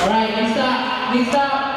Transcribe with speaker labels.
Speaker 1: All right, next up, next up.